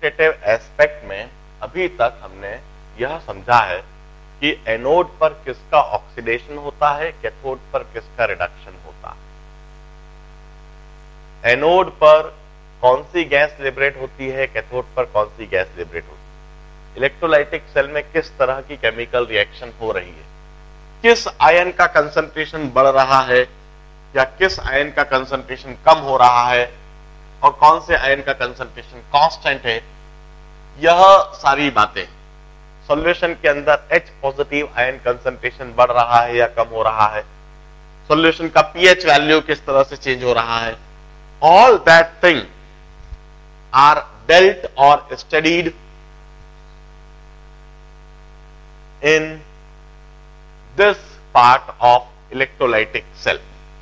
Quantitative aspect में अभी तक हमने यह समझा है कि एनोड पर किसका ऑक्सीडेशन होता है कैथोड पर किसका रिडक्शन होता है। एनोड पर कौन सी गैस लिबरेट होती है कैथोड पर कौन सी गैस लिबरेट होती है। इलेक्ट्रोलाइटिक सेल में किस तरह की केमिकल रिएक्शन हो रही है? किस आयन का कंसंट्रेशन बढ़ रहा है या किस आयन का कंसंट्रेशन कम हो रहा है? और कौन से आयन का कंसंट्रेशन कांस्टेंट है, यह सारी बातें। सॉल्यूशन के अंदर H पॉजिटिव आयन कंसंट्रेशन बढ़ रहा है या कम हो रहा है? सॉल्यूशन का पीएच वैल्यू किस तरह से चेंज हो रहा है? All that thing are dealt और studied in this part of electrolytic cell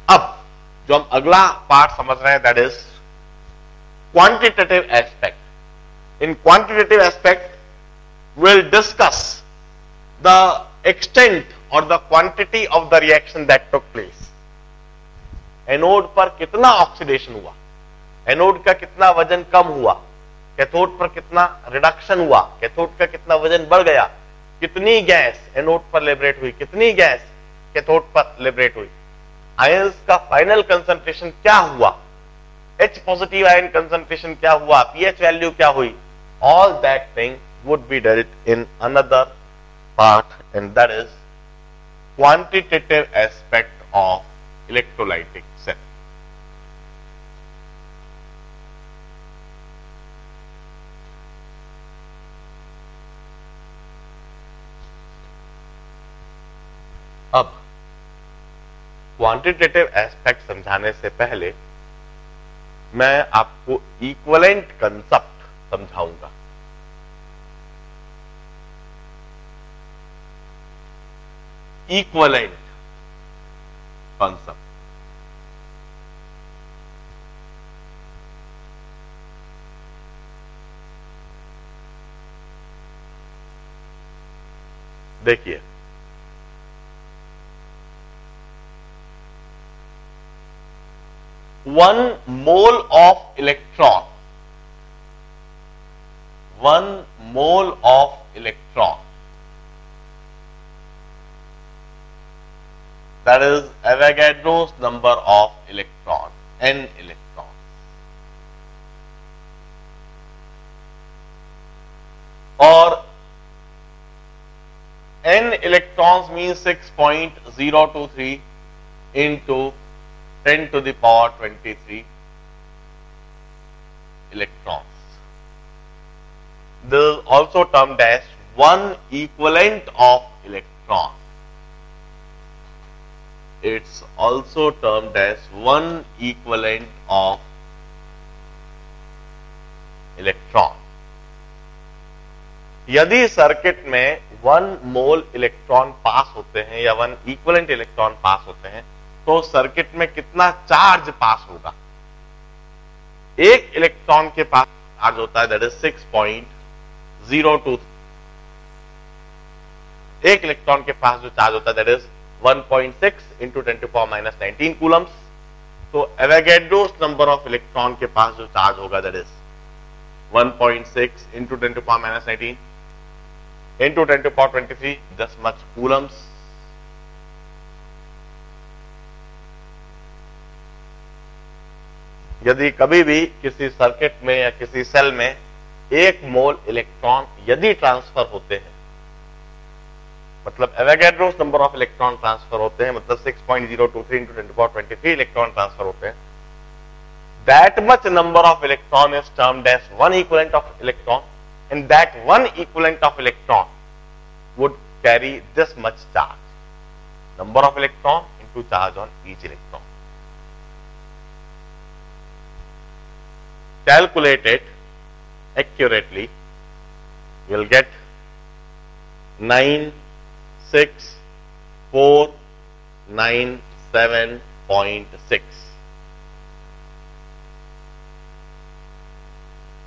अब, जो हम अगला पार्ट समझ रहे हैं that is quantitative aspect. In quantitative aspect, we'll discuss the extent or the quantity of the reaction that took place. Anode पर कितना ऑक्सीडेशन हुआ? एनोड का कितना वज़न कम हुआ? कैथोड पर कितना रिडक्शन हुआ? कैथोड का कितना वज़न बढ़ गया? कितनी गैस एनोड पर लिबरेट हुई? कितनी गैस कैथोड पर लिबरेट हुई? आयंस का फाइनल कंसंट्रेशन क्या हुआ? H पॉजिटिव आयन कंसंट्रेशन क्या हुआ? पीएच वैल्यू क्या हुई? All that thing would be dealt in another part and that is quantitative aspect of electrolytic cell अब क्वांटिटेटिव एस्पेक्ट समझाने से पहले मैं आपको इक्वलेंट कंसेप्ट समझाऊँगा। इक्वलेंट कंसेप्ट देखिए one mole of electron. One mole of electron. That is Avogadro's number of electron n electrons or n electrons means 6.023 into 10 to the power 23 electrons. This is also termed as one equivalent of electron. It's also termed as one equivalent of electron. यदि circuit में one mole electron pass होते हैं या one equivalent electron pass होते हैं तो circuit में कितना चार्ज पास होगा? एक इलेक्ट्रॉन के पास चार्ज होता है that is six point zero two एक इलेक्ट्रॉन के पास जो चार्ज होता है that is 1.6 point six into ten to power minus nineteen coulombs तो एवेगेड्रोस नंबर ऑफ़ इलेक्ट्रॉन के पास जो चार्ज होगा that is 1.6 point six into ten to power minus nineteen into ten to power twenty three this much coulombs यदि कभी भी किसी circuit में या किसी सेल में एक मोल इलेक्ट्रॉन यदि ट्रांसफ़र होते हैं मतलब Avogadro's number of electron transfer होते हैं मतलब 6.023 point zero two three into twenty electron transfer होते हैं that much number of electron is termed as one equivalent of electron and that one equivalent of electron would carry this much charge number of electron into charge on each electron calculate it accurately, you will get 96,497.6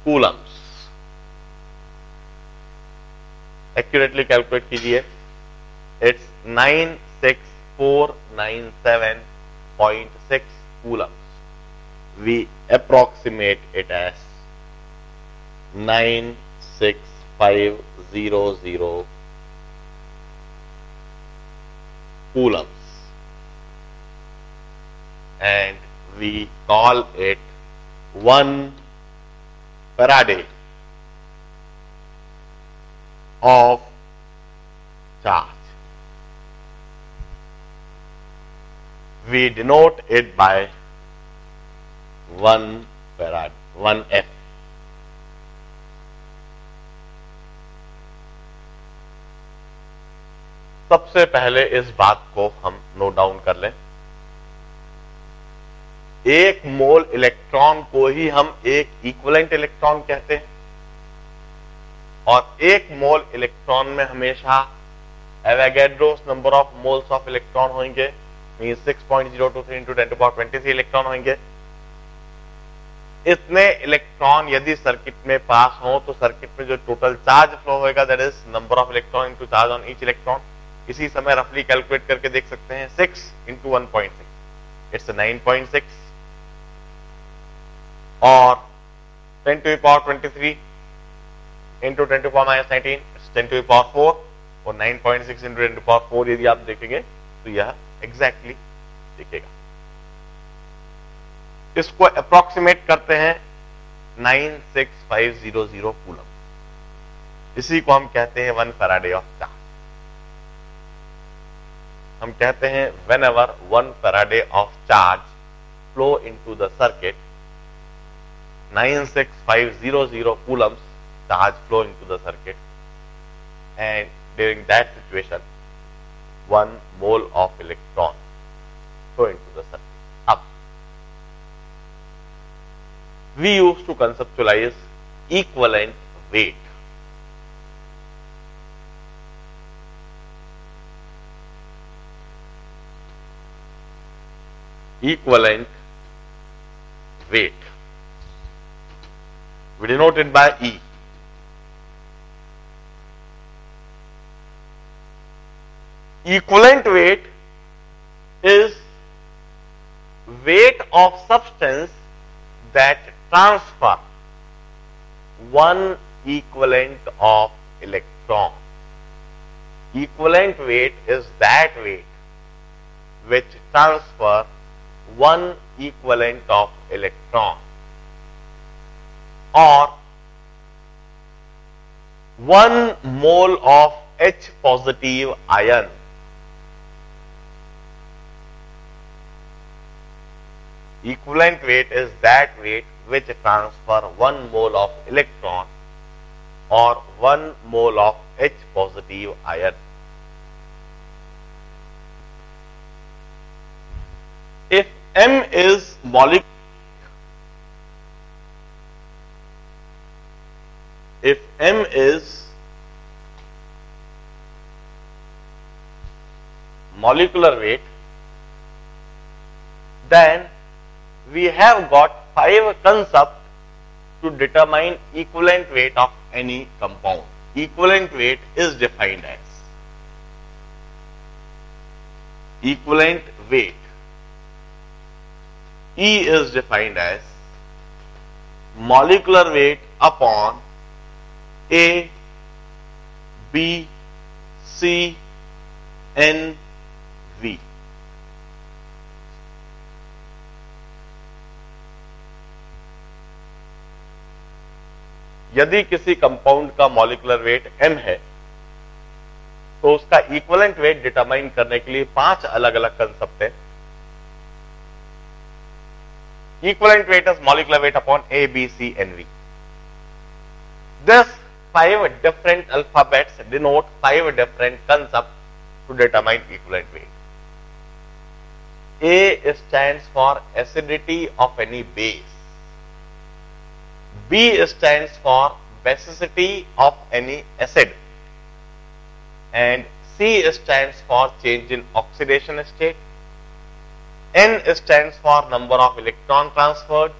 coulombs. Accurately calculate कीजिए it's 96497.6 coulombs. we approximate it as 96500 coulombs and we call it 1 Faraday of charge. We denote it by 1 Farad, 1 F. सबसे पहले इस बात को हम note down कर लें। एक मोल इलेक्ट्रॉन को ही हम एक इक्वलेंट इलेक्ट्रॉन कहते हैं। और एक मोल इलेक्ट्रॉन में हमेशा Avogadro's number of moles of electron होंगे। Point two three into ten to power twenty three electron होंगे। इतने इलेक्ट्रॉन यदि सर्किट में पास हो तो सर्किट में जो टोटल चार्ज फ्लो होगा that is number of electron into charge on each electron इसी समय रफली कैलकुलेट करके देख सकते हैं six into one point six it's nine point six और ten to power twenty three into ten to power minus nineteen ten to power four और 9.6 point six into ten to power four यदि आप देखेंगे तो यह exactly दिखेगा। इसको approximate करते हैं 96500 कूलम इसी को हम कहते हैं वन फराडे ऑफ़ चार्ज हम कहते हैं whenever one faraday of charge flow into the circuit nine six five zero coulombs charge flow into the circuit and during that situation one mole of electron flow into the circuit We used to conceptualize equivalent weight. Equivalent weight. We denote it by E. Equivalent weight is weight of substance that transfer. One equivalent of electron. Equivalent weight is that weight which transfer one equivalent of electron. Or 1 mole of H positive ion equivalent weight is that weight which transfer 1 mole of electron or 1 mole of H positive ion. If M is molecule if m is molecular weight then we have got five concepts to determine equivalent weight of any compound equivalent weight is defined as equivalent weight E is defined as molecular weight upon a, B, C, N, V. यदि किसी compound का molecular weight M है तो उसका equivalent weight determine करने के लिए पाँच अलग अलग कंसेप्ट है। Equivalent weight is molecular weight upon A B C N V this five different alphabets denote five different concept to determine equivalent weight A stand for acidity of any base B stands for basicity of any acid. And C stands for change in oxidation state. N stands for number of electron transferred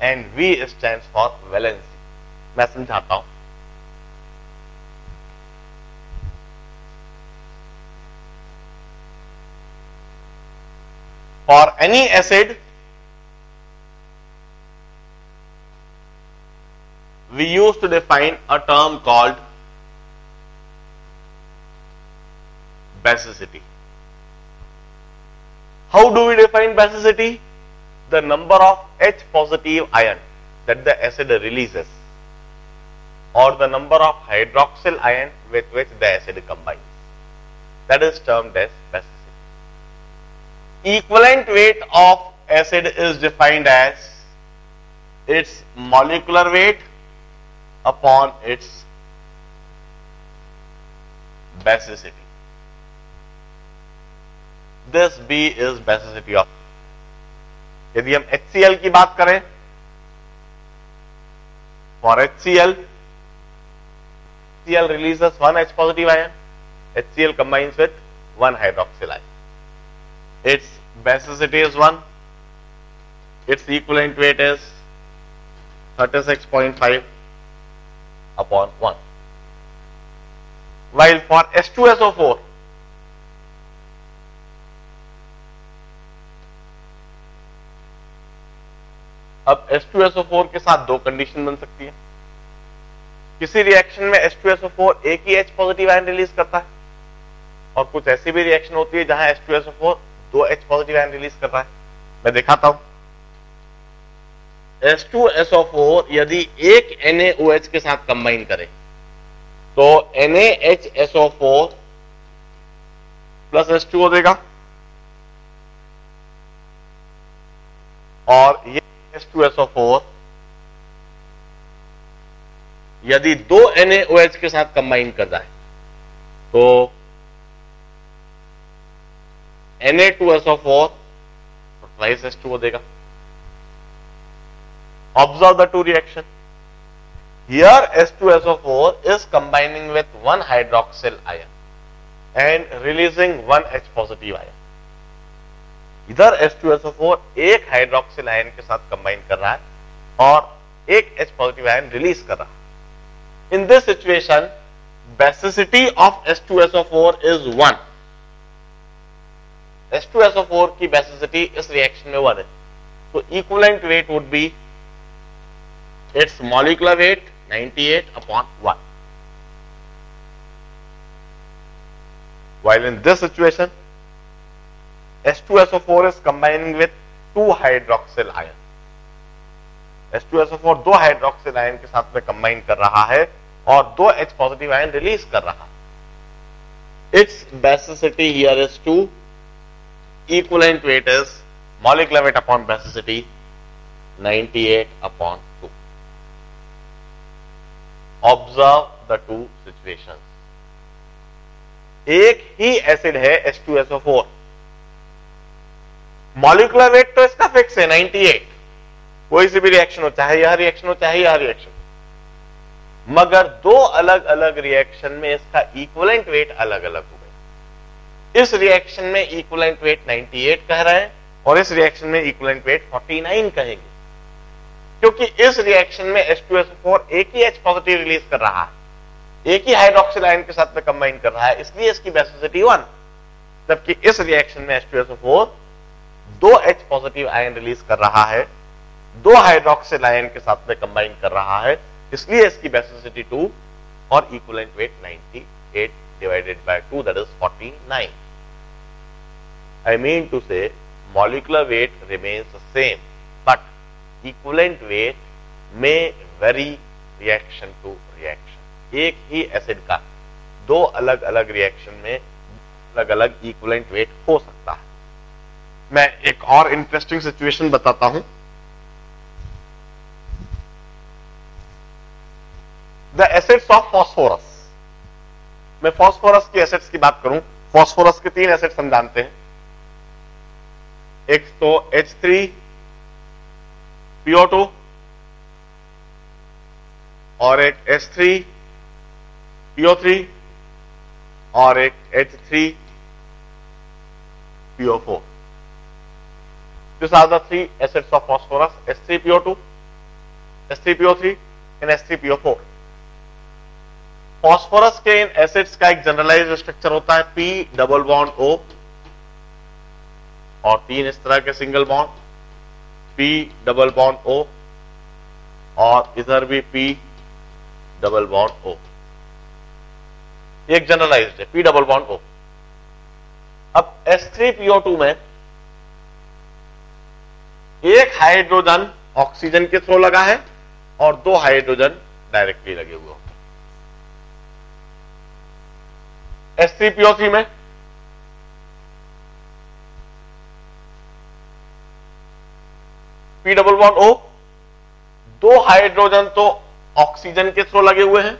and V stands for valency. मैं समझाता हूं for any acid define a term called basicity. How do we define basicity? The number of H positive ion that the acid releases or the number of hydroxyl ion with which the acid combines. That is termed as basicity. Equivalent weight of acid is defined as its molecular weight upon its basicity. This B is basicity of यदि हम HCl की बात करें for HCl HCl releases one H positive ion HCl combines with one hydroxyl ion its basicity is 1 its equivalent weight is 36.5 upon 1 while for H2SO4 अब H2SO4 के साथ दो condition बन सकती है। किसी रिएक्शन में H2SO4 एक ही H पॉजिटिव आयन रिलीज़ करता है, और कुछ ऐसी भी रिएक्शन होती है जहाँ H2SO4 दो H पॉजिटिव आयन रिलीज़ कर रहा है। मैं दिखाता हूँ। H2SO4 यदि एक NaOH के साथ कंबाइन करे तो NaHSO4 प्लस H2O देगा और ये H2SO4 यदि दो NaOH के साथ कंबाइन कर जाए तो Na2SO4 ट्वाइस H2O देगा Observe the two reaction. Here H2SO4 is combining with one hydroxyl ion and releasing one H positive ion. इधर H2SO4 एक हाइड्रोक्सिल आयन के साथ कंबाइन कर रहा है और एक H पॉजिटिव आयन रिलीज़ कर रहा है in this situation basicity of H2SO4 is one H2SO4 की बेसिसिटी इस रिएक्शन में वन है तो equivalent weight would be its molecular weight 98 upon 1. While in this situation, H2SO4 is combining with two hydroxyl ion. H2SO4 दो hydroxyl ion के साथ में combine कर रहा है और दो H पॉजिटिव आयन रिलीज़ कर रहा है its basicity here is two equivalent weight is molecular weight upon basicity 98 upon observe the two situation एक ही एसिड है H2SO4 मॉलिकुलर वेट तो इसका फिक्स है 98 कोई सी भी रिएक्शन हो, चाहे यह रिएक्शन हो, चाहे यह रिएक्शन मगर दो अलग अलग रिएक्शन में इसका इक्वलेंट वेट अलग अलग हो गया। इस रिएक्शन में इक्वलेंट वेट 98 कह रहे हैं और इस रिएक्शन में इक्वलेंट वेट 49 कहेंगे। क्योंकि इस रिएक्शन में H2SO4 एक ही H पॉजिटिव रिलीज़ कर रहा है। एक ही हाइड्रोक्सिल आयन के साथ में कंबाइन कर रहा है, इसलिए इसकी बेसिसिटी वन जबकि इस रिएक्शन में H2SO4 दो H पॉजिटिव आयन रिलीज़ कर रहा है, दो हाइड्रोक्सिल आयन के साथ में कंबाइन कर रहा है, इसलिए इसकी बेसिसिटी टू और equivalent weight 98 divided by 2 that is 49 I mean to say, molecular weight remains the same equivalent weight may vary reaction to reaction. एक ही एसिड का दो अलग अलग रिएक्शन में अलग अलग इक्वलेंट वेट हो सकता है। मैं एक और इंटरेस्टिंग सिचुएशन बताता हूँ। द एसिड्स ऑफ़ फॉस्फोरस मैं फॉस्फोरस की एसिड्स की बात करूँ। फॉस्फोरस के तीन एसिड्स हम जानते हैं। एक तो H3 PO2 और एक S3 PO3 और एक H three PO four three acids of H3 PO4 These are the three acids of phosphorus S3PO2, S3PO3 and S3PO4. Phosphorus के इन एसिड्स का एक जनरलाइज स्ट्रक्चर होता है पी डबल बॉन्ड ओ और तीन इस तरह के single bond P double bond O और इधर भी पी डबल बॉन्ड ओ एक जनरलाइज्ड है पी डबल बॉन्ड ओ अब S3PO2 में एक हाइड्रोजन ऑक्सीजन के थ्रो लगा है और दो हाइड्रोजन डायरेक्टली लगे हुए होते S3PO3 में पी डबल बॉन्ड ओ दो हाइड्रोजन तो ऑक्सीजन के थ्रो लगे हुए हैं,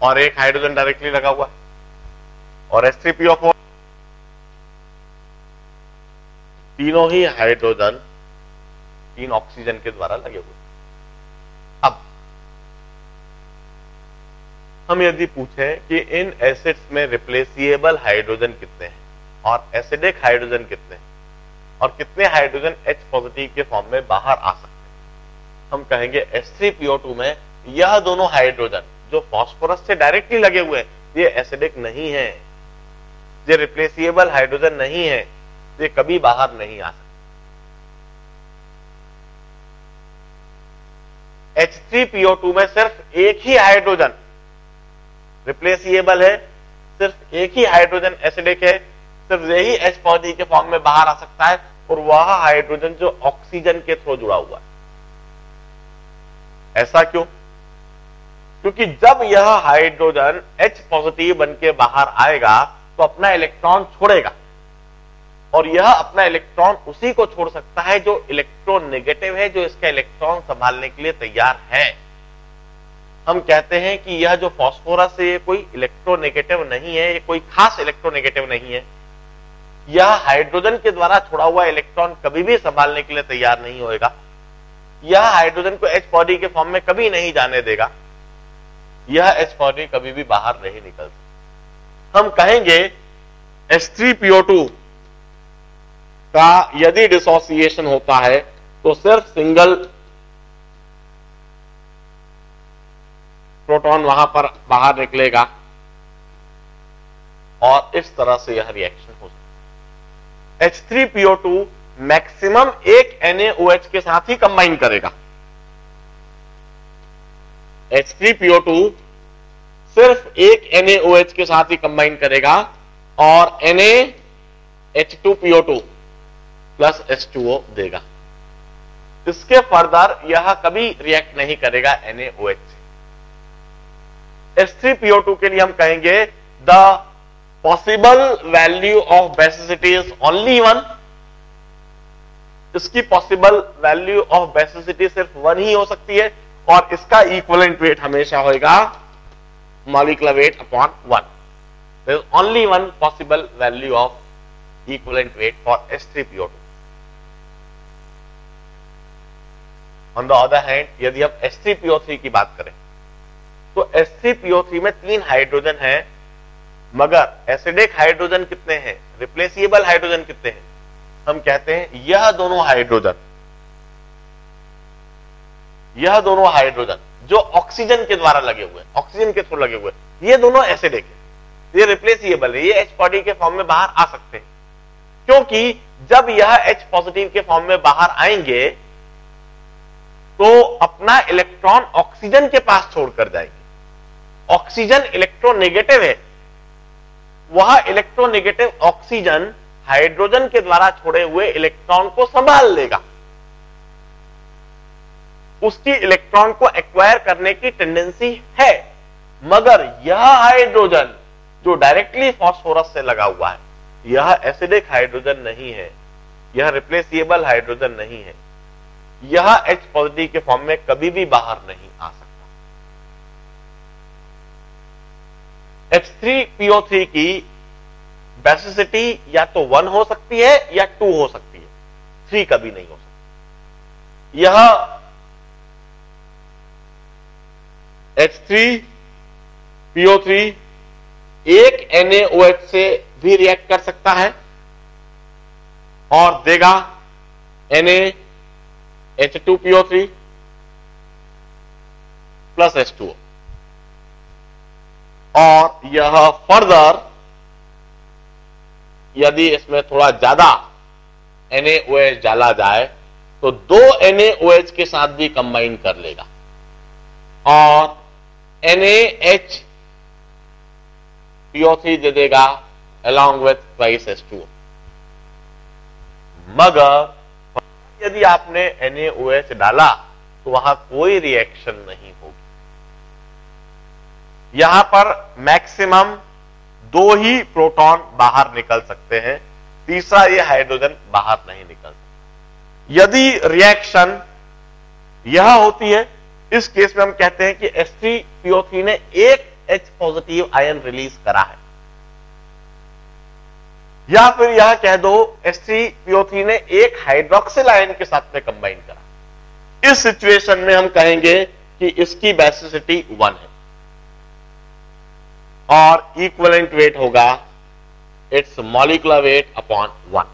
और एक हाइड्रोजन डायरेक्टली लगा हुआ है। और एस थ्री पी फोर तीनों ही हाइड्रोजन तीन ऑक्सीजन के द्वारा लगे हुए अब, हम यदि पूछें कि इन एसिड्स में रिप्लेसिएबल हाइड्रोजन कितने हैं, और एसिडिक हाइड्रोजन कितने हैं और कितने हाइड्रोजन H पॉजिटिव के फॉर्म में बाहर आ सकते हैं। हम कहेंगे H3PO2 में यह दोनों हाइड्रोजन जो फॉस्फोरस से डायरेक्टली लगे हुए हैं, ये एसिडिक नहीं है। ये रिप्लेसिएबल हाइड्रोजन नहीं है। ये कभी बाहर नहीं आ सकते। H3PO2 में सिर्फ़ एक ही हाइड्रोजन रिप्लेसिएबल है, सिर्फ़ एक ही हाइड्रोजन एसिडिक है सिर्फ़ यही एच पॉजिटिव के फॉर्म में बाहर आ सकता है और वह हाइड्रोजन जो ऑक्सीजन के थ्रू जुड़ा हुआ है। ऐसा क्यों? क्योंकि जब यह हाइड्रोजन H पॉजिटिव बन के बाहर आएगा तो अपना इलेक्ट्रॉन छोड़ेगा। और यह अपना इलेक्ट्रॉन उसी को छोड़ सकता है जो इलेक्ट्रोनेगेटिव है, जो इसका इलेक्ट्रॉन संभालने के लिए तैयार है। हम कहते हैं कि यह जो फॉस्फोरस है, ये कोई इलेक्ट्रोनेगेटिव नहीं है, ये कोई खास इलेक्ट्रोनेगेटिव नहीं है। यह हाइड्रोजन के द्वारा छोड़ा हुआ इलेक्ट्रॉन कभी भी संभालने के लिए तैयार नहीं होएगा यह हाइड्रोजन को एच बॉडी के फॉर्म में कभी नहीं जाने देगा, यह एच बॉडी कभी भी बाहर नहीं निकल सकती। हम कहेंगे H3PO2 का यदि डिसोसिएशन होता है तो सिर्फ़ सिंगल प्रोटॉन वहाँ पर बाहर निकलेगा, और इस तरह से यह रिएक्शन हो सकता H3PO2 मैक्सिमम एक NaOH के साथ ही कंबाइन करेगा। H3PO2 सिर्फ़ एक NaOH के साथ ही कंबाइन करेगा और NaH2PO2 प्लस H2O देगा। इसके फर्दर यह कभी रिएक्ट नहीं करेगा NaOH से। H3PO2 के लिए हम कहेंगे the possible value of basicity is only one इसकी पॉसिबल वैल्यू ऑफ़ बेसिसिटी सिर्फ़ वन ही हो सकती है और इसका इक्वलेंट वेट हमेशा होगा molecular weight upon one there is only one possible value of equivalent weight for H3PO2. On the other hand, यदि हम H3PO3 की बात करें तो H3PO3 में तीन हाइड्रोजन हैं मगर एसिडिक हाइड्रोजन कितने हैं? रिप्लेसिएबल हाइड्रोजन कितने हैं? हम कहते हैं, यह दोनों हाइड्रोजन यह दोनों हाइड्रोजन जो ऑक्सीजन के द्वारा लगे हुए ऑक्सीजन के थ्रू लगे हुए ये दोनों एसिडिक है। ये रिप्लेसिएबल है, ये एच बॉडी के फॉर्म में बाहर आ सकते हैं। क्योंकि जब यह एच पॉजिटिव के फॉर्म में बाहर आएँगे तो अपना इलेक्ट्रॉन ऑक्सीजन के पास छोड़कर जाएँगे। ऑक्सीजन इलेक्ट्रोनेगेटिव है वह इलेक्ट्रोनेगेटिव ऑक्सीजन हाइड्रोजन के द्वारा छोड़े हुए इलेक्ट्रॉन को संभाल लेगा। उसकी इलेक्ट्रॉन को एक्वायर करने की टेंडेंसी है, मगर यह हाइड्रोजन जो डायरेक्टली फॉस्फोरस से लगा हुआ है, यह एसिडिक हाइड्रोजन नहीं है, यह रिप्लेसिएबल हाइड्रोजन नहीं है, यह एच पॉजिटिव के फॉर्म में कभी भी बाहर नहीं आ सकता। H3PO3 की बेसिसिटी या तो वन हो सकती है या टू हो सकती है। थ्री कभी नहीं हो सकती। यह H3PO3 एक NaOH से भी रिएक्ट कर सकता है और देगा NaH2PO3 प्लस H2O और यह फर्दर, यदि इसमें थोड़ा ज़्यादा NaOH डाला जाए तो दो NaOH के साथ भी कंबाइन कर लेगा। और NaH PO3 दे देगा विथ with twice H2O मगर, यदि आपने NaOH डाला तो वहाँ कोई रिएक्शन नहीं होगी। यहाँ पर मैक्सिमम दो ही प्रोटॉन बाहर निकल सकते हैं, तीसरा ये हाइड्रोजन बाहर नहीं निकल यदि रिएक्शन यह होती है, इस केस में हम कहते हैं कि H3PO3 ने एक एच पॉजिटिव आयन रिलीज़ करा है। या फिर यह कह दो H3PO3 ने एक हाइड्रोक्सिल आयन के साथ में कंबाइन करा। इस सिचुएशन में हम कहेंगे कि इसकी बेसिसिटी वन है। और इक्वलेंट वेट होगा its molecular weight upon one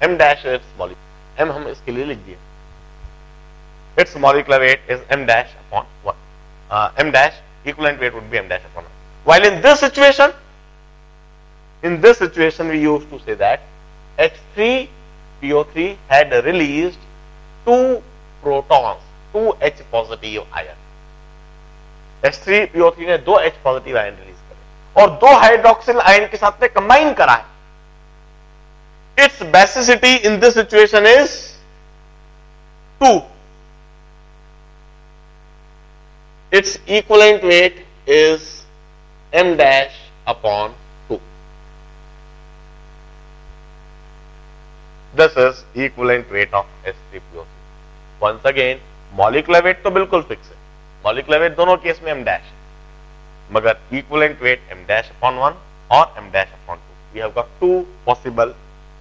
M dash its मॉलिक M हम इसके लिए लिख दिए। Its molecular weight is M dash upon one M dash equivalent weight would be M dash upon while in this situation in this situation we use to say that H three P three had release two protons two H positive ion H3PO3 ने दो H positive ion release करे और दो hydroxyl ion के साथ में combine करा है। Its basicity in this situation is two its equivalent weight is m dash upon two this is equivalent weight of H3PO3 once again molecular weight तो बिल्कुल फिक्स मॉलिकुलर वेट दोनों case में M dash मगर equivalent weight M dash upon one और M dash upon two we have got two possible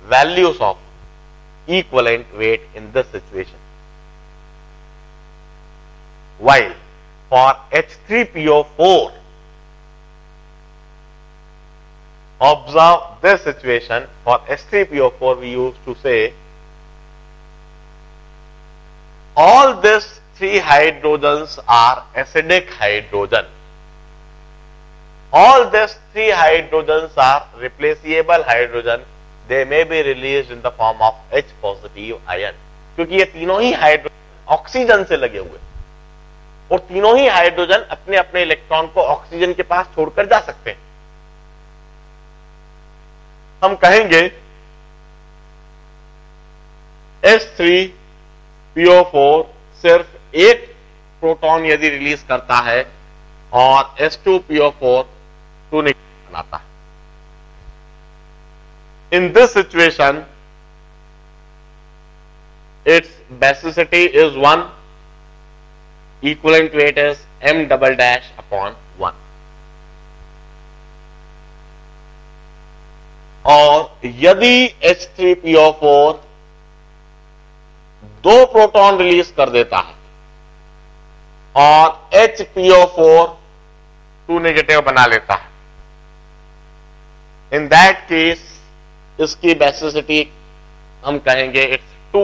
values of equivalent weight in this situation why for H three PO four observe this situation for H three PO four we use to say all this three hydrogens are acidic hydrogen. All these three hydrogens are replaceable hydrogen. They may be released in the form of H positive ion. क्योंकि ये तीनों ही hydrogen oxygen से लगे हुए और तीनों ही hydrogen अपने अपने इलेक्ट्रॉन को ऑक्सीजन के पास छोड़कर जा सकते हैं हम कहेंगे S3PO4 सिर्फ़ एक प्रोटॉन यदि रिलीज़ करता है और S2PO4 टू निगेटिव बनाता है। In this situation its basicity is one equivalent weight is m double dash upon 1 और यदि H3PO4 दो प्रोटॉन रिलीज़ कर देता है और H PO four two negative बना लेता है। इन दैट केस इसकी बेसिसिटी हम कहेंगे इट्स टू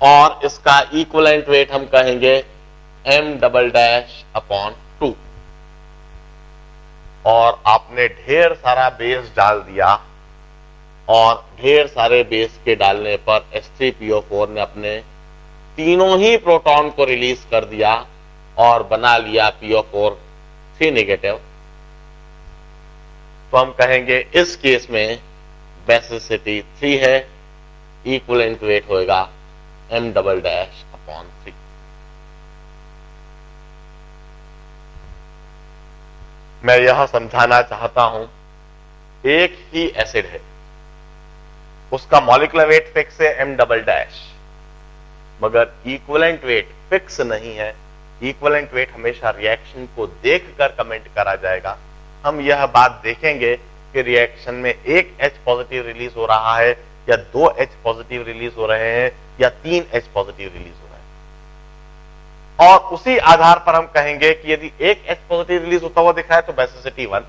और इसका इक्वलेंट वेट हम कहेंगे M double dash upon two और आपने ढेर सारा बेस डाल दिया और ढेर सारे बेस के डालने पर H3PO4 ने अपने तीनों ही प्रोटॉन को रिलीज़ कर दिया और बना लिया PO4 थ्री नेगेटिव तो हम कहेंगे इस केस में बेसिसिटी थ्री है इक्वलेंट वेट होगा m double dash upon 3. मैं यह समझाना चाहता हूँ, एक ही एसिड है। उसका मॉलिकुलर वेट फिक्स है एम डबल डैश मगर इक्वलेंट वेट फिक्स नहीं है। इक्वलेंट वेट हमेशा रिएक्शन को देखकर कमेंट करा जाएगा। हम यह बात देखेंगे कि रिएक्शन में एक H पॉजिटिव रिलीज़ हो रहा है या दो H पॉजिटिव रिलीज़ हो रहे हैं या तीन एच पॉजिटिव रिलीज़ हो रहे है। और उसी आधार पर हम कहेंगे कि यदि एक एच पॉजिटिव रिलीज़ होता हुआ दिख है तो बेसिसिटी वन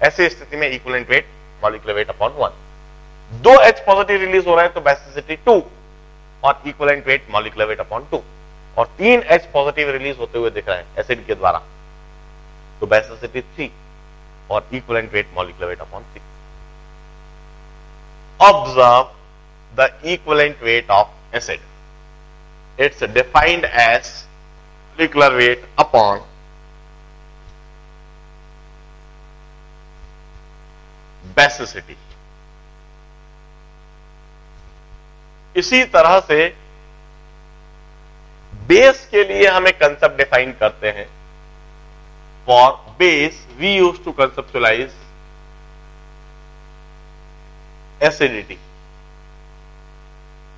ऐसी स्थिति में equivalent weight molecular weight upon one दो एच पॉजिटिव रिलीज़ हो रहा है तो बेसिसिटी टू और equivalent weight molecular weight upon two और तीन एच पॉजिटिव रिलीज़ होते हुए दिख रहे हैं एसिड के द्वारा। तो बेसिसिटी थ्री और equivalent weight molecular weight upon three observe the equivalent weight of acid. It's defined as molecular weight upon basicity इसी तरह से बेस के लिए हम कंसेप्ट डिफाइन करते हैं। For base we use to conceptualize acidity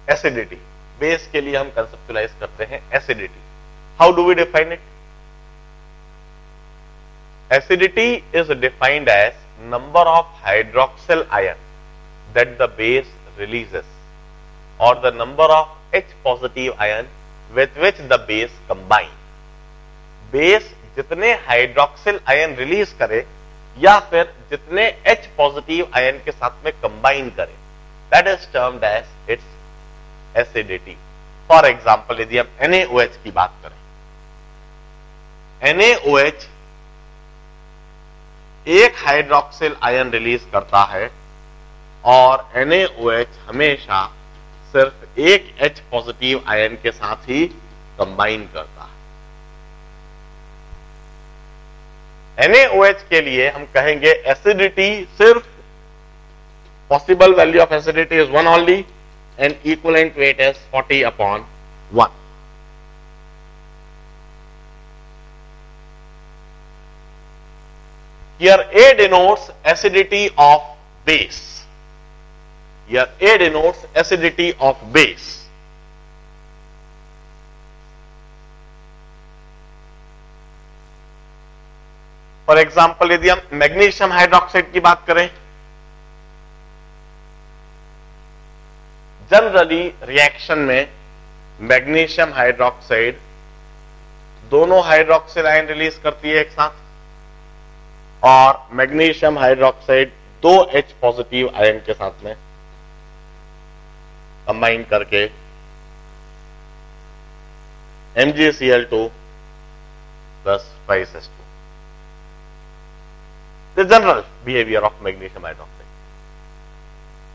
acidity base के लिए हम कंसेप्चुलाइज करते हैं acidity how do we define it acidity is defined as number of hydroxyl ion that the base releases और the number of H positive ion with which the base combine base जितने hydroxyl ion release करे, या फिर जितने H positive ion के साथ में combine करे. That is termed as its acidity for example यदि हम NaOH की बात करें. NaOH एक हाइड्रोक्सिल आयन रिलीज़ करता है और NaOH हमेशा सिर्फ़ एक H पॉजिटिव आयन के साथ ही कंबाइन करता है NaOH के लिए हम कहेंगे एसिडिटी सिर्फ़ possible value of acidity is one only and equivalent weight is 40 upon one Here A denotes acidity of base. Here A denotes acidity of base. For example यदि हम मैग्नीशियम हाइड्रोक्साइड की बात करें जनरली रिएक्शन में magnesium hydroxide दोनों hydroxyl ion release करती है एक साथ, और मैग्नीशियम हाइड्रोक्साइड दो एच पॉजिटिव आयन के साथ में कंबाइन करके M G C L two plus 5s2 the general behavior of magnesium hydroxide.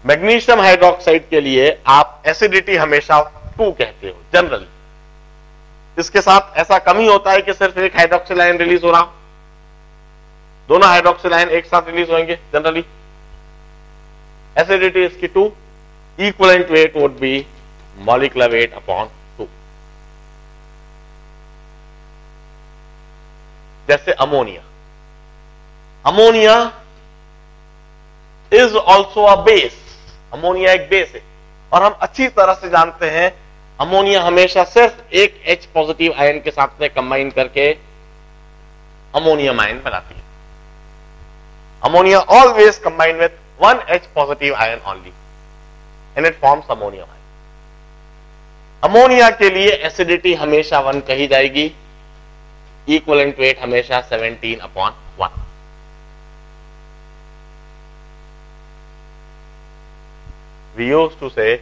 Magnesium hydroxide के लिए आप एसिडिटी हमेशा टू कहते हो जनरली इसके साथ ऐसा कम ही होता है कि सिर्फ़ एक हाइड्रोक्सिल आयन रिलीज़ हो रहा दोनों हाइड्रोक्सिल आयन एक साथ रिलीज़ होंगे जनरली एसिडिटी इसकी two equivalent weight would be molecular weight upon two जैसे ammonia ammonia is also a base ammonia एक बेस है। और हम अच्छी तरह से जानते हैं अमोनिया हमेशा सिर्फ़ एक एच पॉजिटिव आयन के साथ में कंबाइन करके अमोनियम आयन बनाती है। Ammonia always combine with one H positive ion only and it forms ammonia ion ammonia के लिए एसिडिटी हमेशा वन कही जाएगी इक्वल एंड वेट हमेशा 17 upon one we use to say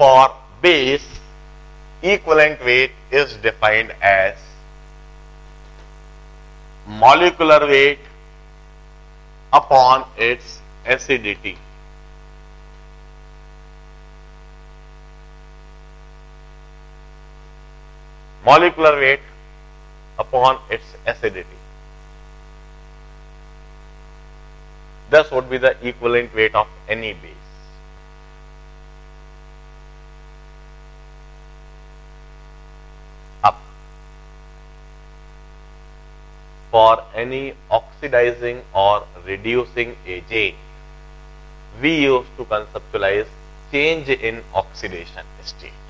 for base equivalent weight is defined as molecular weight upon its acidity Molecular weight upon its acidity. This would be the equivalent weight of any base. Up. For any oxidizing or reducing agent, we used to conceptualize change in oxidation state.